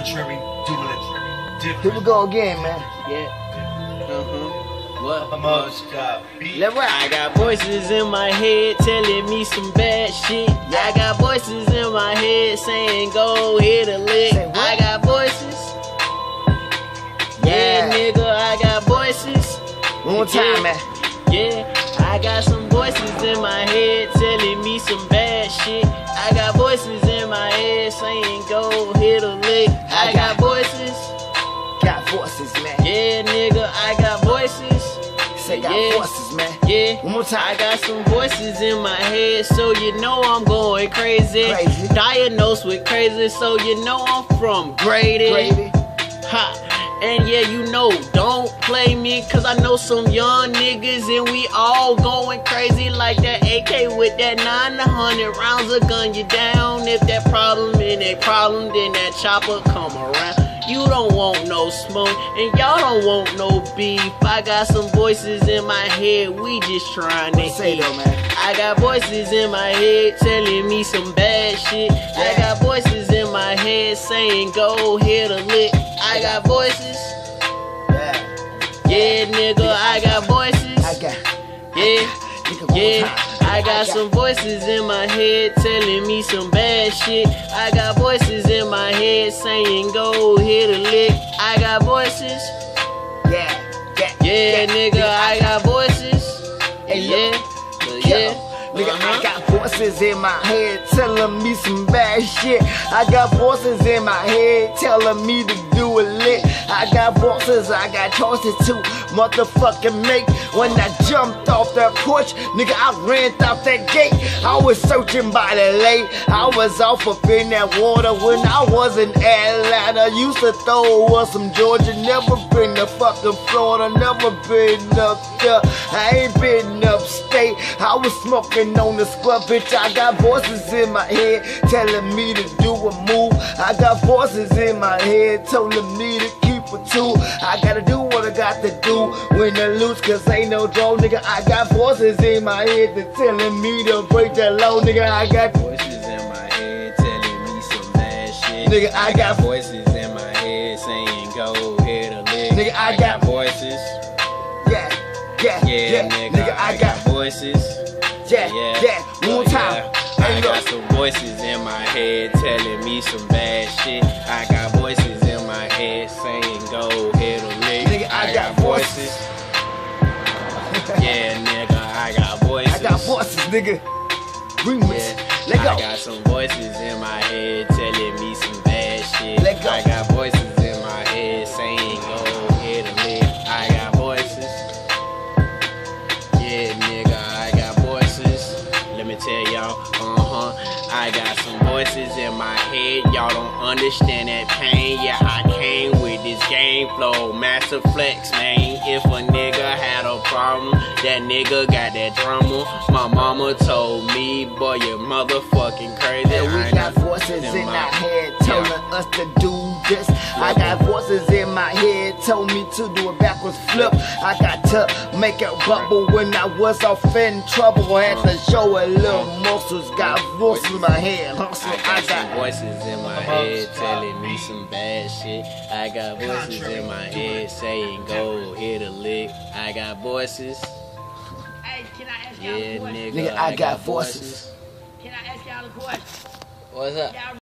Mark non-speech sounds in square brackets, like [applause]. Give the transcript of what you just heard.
Contrary, dueling, different. Here we go again, man. Yeah. Uh-huh. What? Amongst uh, beat. Let rock. I got voices in my head telling me some bad shit. I got voices in my head saying go hit a lick. I got voices. Yeah, Yeah. nigga, I got voices. One more time, Yeah. man. Yeah, I got some voices in my head telling me some bad Yeah, nigga, I got voices. Say got Yeah. voices, man. Yeah, One more time. I got some voices in my head, so you know I'm going crazy. Crazy. Diagnosed with crazy, so you know I'm from Grady. Gravy. Ha. And yeah, you know, don't play me, cause I know some young niggas and we all going crazy like that AK with that 900 rounds of gun you down. If that problem ain't a problem, then that chopper come around. You don't want no smoke, and y'all don't want no beef. I got some voices in my head, we just trying to Say though, man. I got voices in my head telling me some bad shit. I got voices in my head saying go hit a lick. I got voices. Yeah. Yeah, nigga, I got voices. I got. Yeah, yeah. I got some voices in my head telling me some bad shit. I got voices in my head saying go hit a lick. I got voices. Yeah. Yeah. Yeah, nigga, I got voices. Yeah, voices in my head telling me some bad shit. I got voices in my head telling me to do a lick. I got voices, I got choices to motherfucking make. When I jumped off that porch, nigga, I ran out that gate. I was searching by the lake. I was off up in that water when I was in Atlanta. Used to throw us some Georgia, never been to fucking Florida, never been up there. I ain't been upstate. I was smoking on the square, bitch. I got voices in my head telling me to do a move. I got voices in my head telling me to keep a two. I gotta do what I got to do when I lose, cause ain't no draw, nigga. I got voices in my head that telling me to break that low, nigga. I got Voices in my head telling me some bad shit. Nigga, I got- voices yeah, Yeah, yeah, nigga, I, got, voices. yeah, Yeah, yeah. Oh, one Oh, time. yeah. Hey, I got some voices in my head telling me some bad shit. I got voices in my head saying go hit a lick. Nigga, I got voices. [laughs] yeah, nigga, I got voices. I got voices, nigga. Remix. Yeah, Let I got some voices in my head telling me some bad shit. Let go. I got voices voices in my head. Y'all don't understand that pain. Yeah, I came with this game flow, master flex, man. If a nigga had a problem, that nigga got that drama. My mama told me, boy, you motherfucking crazy. I we got voices in in my- our head telling Yeah. us to do this. I got voices in my head telling me to do a backwards flip. I got to make it bubble when I was off in trouble. I had to show a little muscles. Got voices in my head. Hustle, I I got voices in my head telling me some bad shit. I got voices in my head saying go hit a lick. I got voices. Hey, can I ask y'all Yeah, nigga. Nigga, I got voices. Can I ask y'all a question? What's up? Y'all